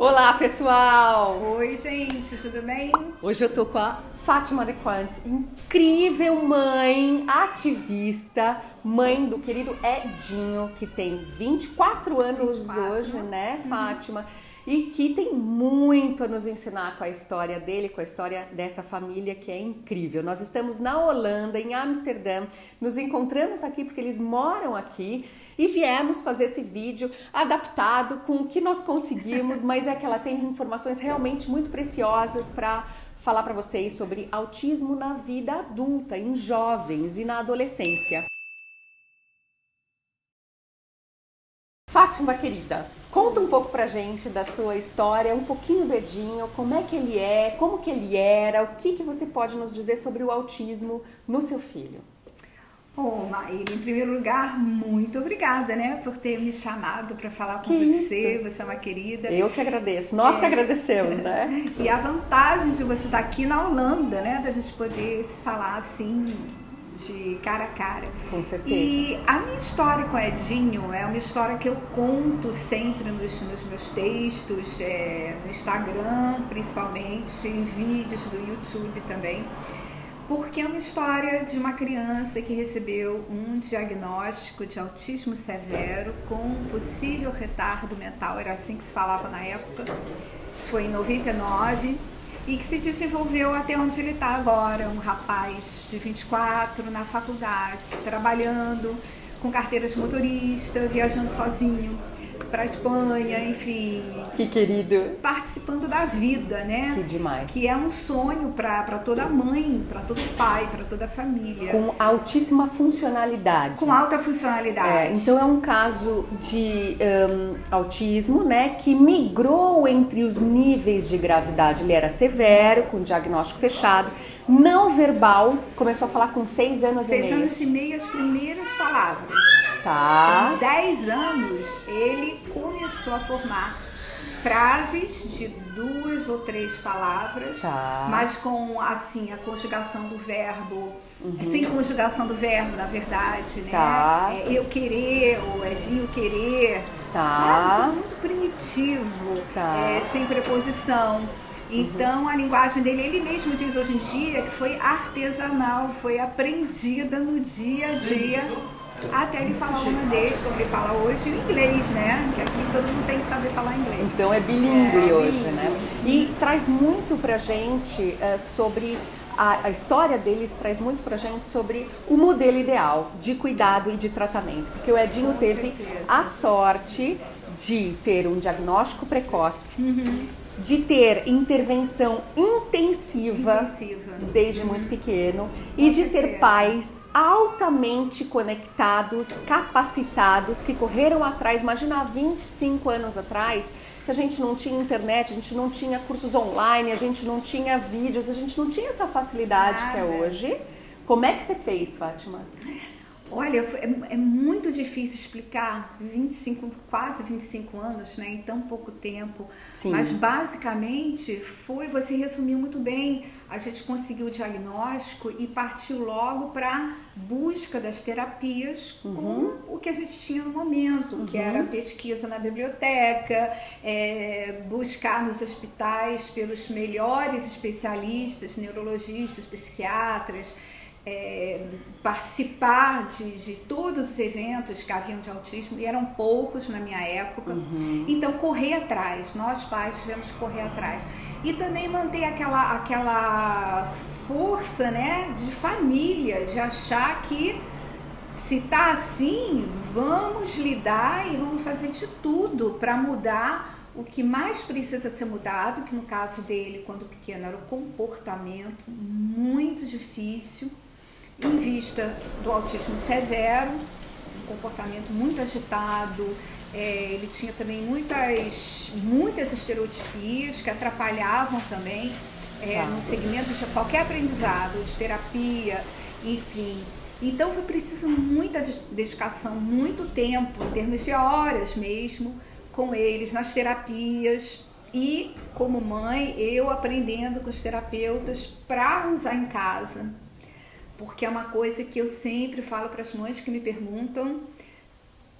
Olá, pessoal! Oi, gente, tudo bem? Hoje eu tô com a Fátima De Quant, incrível mãe, ativista, mãe do querido Edinho, que tem 24 anos 24. hoje, né, Fátima? Uhum e que tem muito a nos ensinar com a história dele, com a história dessa família que é incrível. Nós estamos na Holanda, em Amsterdã, nos encontramos aqui porque eles moram aqui e viemos fazer esse vídeo adaptado com o que nós conseguimos, mas é que ela tem informações realmente muito preciosas para falar para vocês sobre autismo na vida adulta, em jovens e na adolescência. Fátima querida, conta um pouco pra gente da sua história, um pouquinho do Edinho, como é que ele é, como que ele era, o que, que você pode nos dizer sobre o autismo no seu filho? Bom, Maíra, em primeiro lugar, muito obrigada, né, por ter me chamado para falar com que você. Isso? Você é uma querida. Eu que agradeço. Nós é. que agradecemos, né? e a vantagem de você estar aqui na Holanda, né, da gente poder se falar assim de cara a cara. Com certeza. E a minha história com o Edinho é uma história que eu conto sempre nos, nos meus textos, é, no Instagram principalmente, em vídeos do YouTube também. Porque é uma história de uma criança que recebeu um diagnóstico de autismo severo com possível retardo mental, era assim que se falava na época. Foi em 99 e que se desenvolveu até onde ele está agora, um rapaz de 24 na faculdade, trabalhando com carteira de motorista, viajando sozinho para a Espanha, enfim. Que querido. Participando da vida, né? Que demais. Que é um sonho para toda mãe, para todo pai, para toda família. Com altíssima funcionalidade. Com alta funcionalidade. É, então é um caso de um, autismo, né? Que migrou entre os níveis de gravidade. Ele era severo, com diagnóstico fechado, não verbal, começou a falar com seis anos seis e meio. Seis anos e meio as primeiras palavras. Tá. Com 10 anos, ele começou a formar frases de duas ou três palavras, tá. mas com assim a conjugação do verbo, uhum. sem conjugação do verbo, na verdade, né? Tá. É, eu querer, o Edinho querer, tá. sabe? Tudo muito primitivo, tá. é, sem preposição. Então, a linguagem dele, ele mesmo diz hoje em dia que foi artesanal, foi aprendida no dia a dia até ele falar holandês, como ele fala hoje, e o inglês, né? Que aqui todo mundo tem que saber falar inglês. Então é bilíngue é, hoje, bilíngue. né? E traz muito pra gente uh, sobre a, a, história deles traz muito pra gente sobre o modelo ideal de cuidado e de tratamento. Porque o Edinho Com teve certeza. a sorte de ter um diagnóstico precoce. Uhum de ter intervenção intensiva, intensiva. desde muito pequeno Com e de ter pais altamente conectados, capacitados, que correram atrás. Imagina há 25 anos atrás que a gente não tinha internet, a gente não tinha cursos online, a gente não tinha vídeos, a gente não tinha essa facilidade que é hoje. Como é que você fez, Fátima? Olha, é, é, muito difícil explicar 25, quase 25 anos, né, em tão pouco tempo. Sim. Mas basicamente foi, você resumiu muito bem. A gente conseguiu o diagnóstico e partiu logo para busca das terapias uhum. com o que a gente tinha no momento, uhum. que era pesquisa na biblioteca, é, buscar nos hospitais pelos melhores especialistas, neurologistas, psiquiatras é, participar de, de, todos os eventos que haviam de autismo, e eram poucos na minha época. Uhum. Então, correr atrás, nós pais tivemos que correr atrás. E também manter aquela, aquela força né, de família, de achar que se tá assim, vamos lidar e vamos fazer de tudo para mudar o que mais precisa ser mudado, que no caso dele, quando pequeno, era o comportamento, muito difícil em vista do autismo severo, um comportamento muito agitado, é, ele tinha também muitas, muitas estereotipias que atrapalhavam também é, tá. no segmento de qualquer aprendizado, de terapia, enfim. Então foi preciso muita dedicação, muito tempo, em termos de horas mesmo, com eles, nas terapias. E como mãe, eu aprendendo com os terapeutas para usar em casa porque é uma coisa que eu sempre falo para as mães que me perguntam.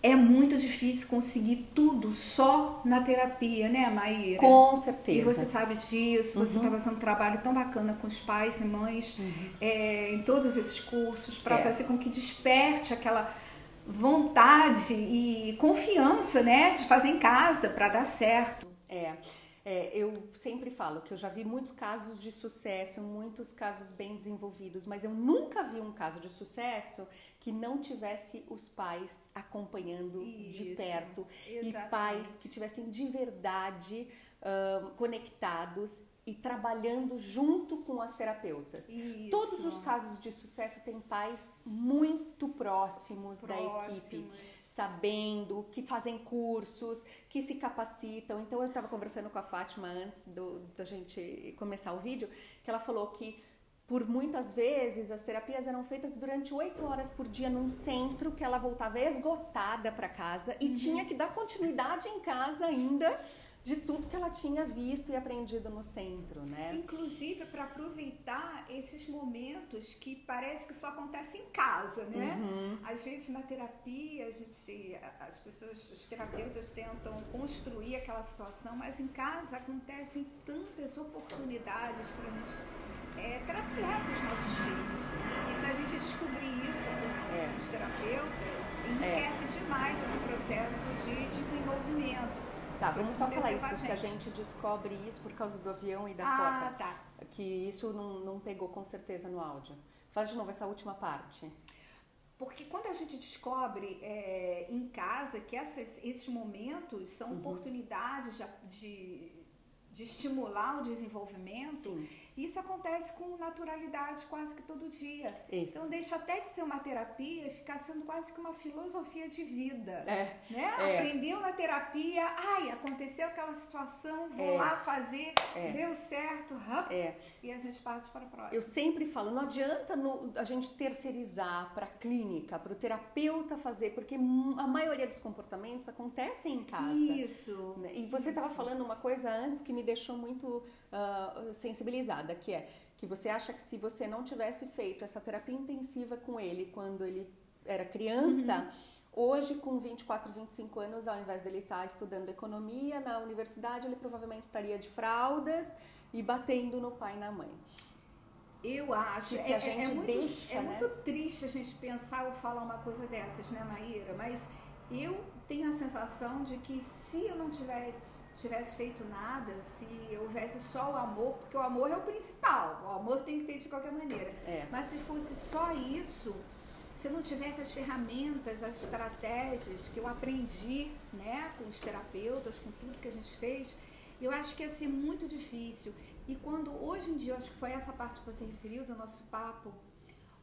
é muito difícil conseguir tudo só na terapia, né, Maíra? Com certeza. E você sabe disso, você está uhum. fazendo um trabalho tão bacana com os pais e mães uhum. é, em todos esses cursos para é. fazer com que desperte aquela vontade e confiança, né, de fazer em casa para dar certo. É. É, eu sempre falo que eu já vi muitos casos de sucesso, muitos casos bem desenvolvidos, mas eu nunca vi um caso de sucesso que não tivesse os pais acompanhando Isso, de perto exatamente. e pais que tivessem de verdade conectados e trabalhando junto com as terapeutas. Isso. Todos os casos de sucesso têm pais muito próximos, próximos, da equipe, sabendo, que fazem cursos, que se capacitam. Então eu estava conversando com a Fátima antes do, da gente começar o vídeo, que ela falou que por muitas vezes as terapias eram feitas durante oito horas por dia num centro que ela voltava esgotada para casa e uhum. tinha que dar continuidade em casa ainda de tudo que ela tinha visto e aprendido no centro, né? Inclusive para aproveitar esses momentos que parece que só acontecem em casa, né? Uhum. Às vezes na terapia a gente, as pessoas, os terapeutas tentam construir aquela situação, mas em casa acontecem tantas oportunidades para nos é, trabalhar com os nossos filhos. E se a gente descobrir isso com é. os terapeutas, enriquece é. demais esse processo de desenvolvimento. Tá, vamos só falar isso. Se a gente descobre isso por causa do avião e da ah, porta. Tá. Que isso não, não pegou com certeza no áudio. Fala de novo essa última parte. Porque quando a gente descobre é, em casa que essas, esses momentos são uhum. oportunidades de, de, de, estimular o desenvolvimento. Sim isso acontece com naturalidade quase que todo dia. Isso. Então deixa até de ser uma terapia e ficar sendo quase que uma filosofia de vida. É. Né? É. Aprendeu na terapia, ai, aconteceu aquela situação, vou é. lá fazer, é. deu certo, hum, e a gente parte para a próxima. Eu sempre falo, não adianta no, a gente terceirizar para a clínica, para o terapeuta fazer, porque a maioria dos comportamentos acontecem em casa. Isso. Né? E você estava falando uma coisa antes que me deixou muito uh, sensibilizada que é que você acha que se você não tivesse feito essa terapia intensiva com ele quando ele era criança, uhum. hoje com 24, 25 anos, ao invés dele estar estudando economia na universidade, ele provavelmente estaria de fraldas e batendo no pai e na mãe. Eu acho. que se a é, gente é, é muito, deixa, é né? muito triste a gente pensar ou falar uma coisa dessas, né, Maíra? Mas eu tenho a sensação de que se eu não tivesse tivesse feito nada, se houvesse só o amor, porque o amor é o principal, o amor tem que ter de qualquer maneira. É. Mas se fosse só isso, se não tivesse as ferramentas, as estratégias que eu aprendi, né, com os terapeutas, com tudo que a gente fez, eu acho que ia ser muito difícil. E quando hoje em dia, acho que foi essa parte que você referiu do nosso papo,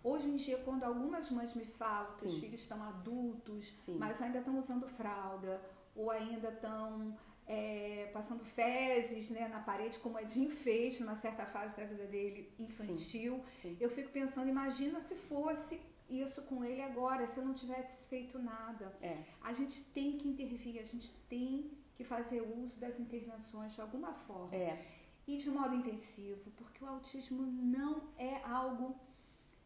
Hoje em dia, quando algumas mães me falam Sim. que os filhos estão adultos, Sim. mas ainda estão usando fralda, ou ainda estão é, passando fezes né, na parede, como Edinho fez numa certa fase da vida dele infantil. Sim. Eu fico pensando, imagina se fosse isso com ele agora, se eu não tivesse feito nada. É. A gente tem que intervir, a gente tem que fazer uso das intervenções de alguma forma. É. E de modo intensivo, porque o autismo não é algo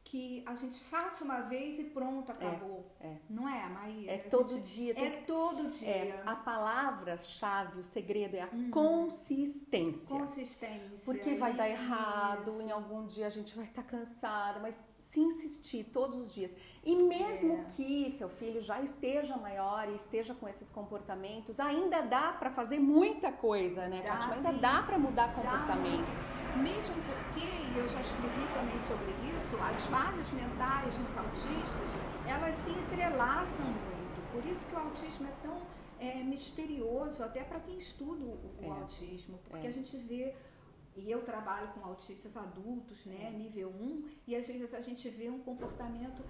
que a gente faça uma vez e pronto, acabou. É, é. Não é, Maíra? É todo gente, dia. É que, todo dia. É, a palavra-chave, o segredo é a uhum. consistência. Consistência. Porque vai dar errado, em algum dia a gente vai estar tá cansada, mas se insistir todos os dias. E mesmo é. que seu filho já esteja maior e esteja com esses comportamentos, ainda dá para fazer muita coisa, né, dá, Fátima? Ainda sim. dá para mudar comportamento. Dá mesmo porque, eu já escrevi também sobre isso, as fases mentais dos autistas, elas se entrelaçam muito. Por isso que o autismo é tão é, misterioso, até para quem estuda o, o é. autismo, porque é. a gente vê e eu trabalho com autistas adultos, né, nível 1, e às vezes a gente vê um comportamento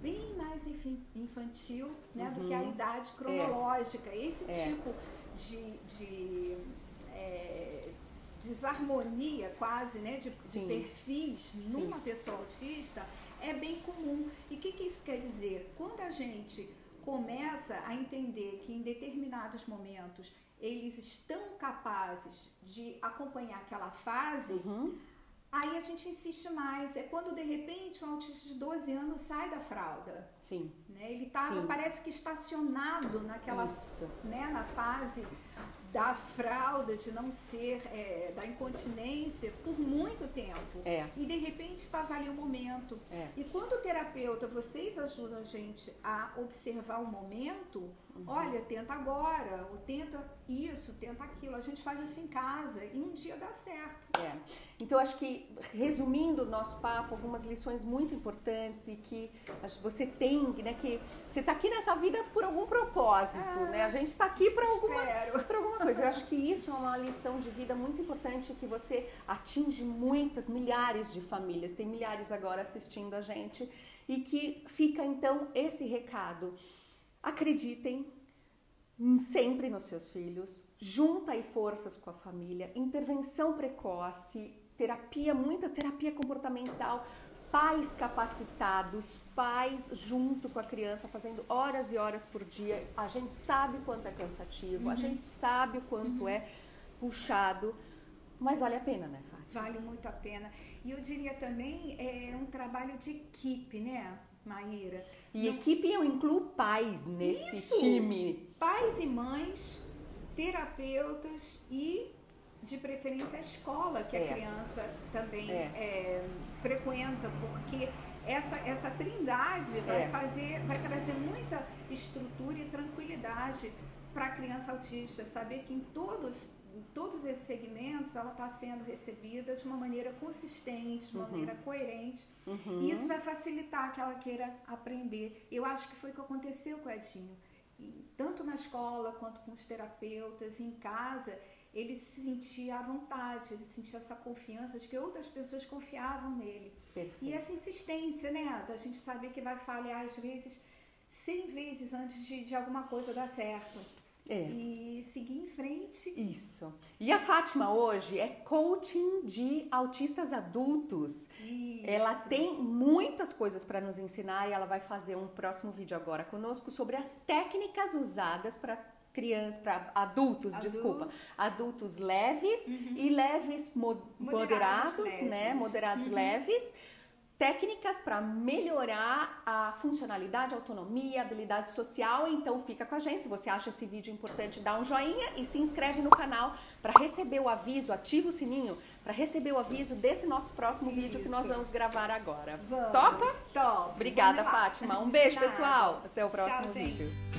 bem mais infantil né, uhum. do que a uhum. idade cronológica. Esse é. tipo de, de é, desarmonia quase, né, de, de perfis Sim. numa pessoa autista é bem comum. E o que, que isso quer dizer? Quando a gente começa a entender que em determinados momentos eles estão capazes de acompanhar aquela fase, uhum. aí a gente insiste mais. É quando de repente um autista de 12 anos sai da fralda. Sim. Né? Ele estava, parece que estacionado naquela, Isso. né, na fase da fralda, de não ser, é, da incontinência por muito tempo. É. E de repente estava ali o momento. É. E quando o terapeuta, vocês ajudam a gente a observar o momento, Uhum. olha, tenta agora, ou tenta isso, tenta aquilo. A gente faz isso em casa e um dia dá certo. É. Então, acho que, resumindo o nosso papo, algumas lições muito importantes e que você tem, né, que você está aqui nessa vida por algum propósito, né? A gente está aqui para alguma, por alguma coisa. Eu acho que isso é uma lição de vida muito importante que você atinge muitas, milhares de famílias. Tem milhares agora assistindo a gente e que fica, então, esse recado. Acreditem, sempre nos seus filhos, junta aí forças com a família, intervenção precoce, terapia, muita terapia comportamental, pais capacitados, pais junto com a criança, fazendo horas e horas por dia. A gente sabe quanto é cansativo, a gente sabe o quanto é puxado, mas vale a pena, né, Fátima? Vale muito a pena. E eu diria também, é um trabalho de equipe, né, Maíra? E equipe eu incluo pais nesse Isso! time. Pais e mães, terapeutas e, de preferência, a escola que É. a criança também É. é, frequenta, porque essa, essa trindade vai É. fazer, vai trazer muita estrutura e tranquilidade para a criança autista, saber que em todos em todos esses segmentos ela está sendo recebida de uma maneira consistente, de uma maneira coerente. E isso vai facilitar que ela queira aprender. Eu acho que foi o que aconteceu com o Edinho. E tanto na escola quanto com os terapeutas, em casa, ele se sentia à vontade, ele sentia essa confiança de que outras pessoas confiavam nele. Perfeito. E essa insistência, né? Da gente saber que vai falhar às vezes 100 vezes antes de, de alguma coisa dar certo. É. E seguir em frente. Isso. E a Fátima hoje é coaching de autistas adultos. Isso. Ela tem muitas coisas para nos ensinar e ela vai fazer um próximo vídeo agora conosco sobre as técnicas usadas para crianças, para adultos, Adulto. desculpa, adultos leves e leves mo- Moderados, moderados, né, leves. moderados leves. Técnicas para melhorar a funcionalidade, a autonomia, a habilidade social. Então fica com a gente. Se você acha esse vídeo importante, dá um joinha e se inscreve no canal para receber o aviso, ativa o sininho para receber o aviso desse nosso próximo vídeo que nós Isso. vamos gravar agora. Vamos. Topa? Top. Obrigada. Fátima. Um beijo, pessoal. Até o Tchau, próximo gente. vídeo.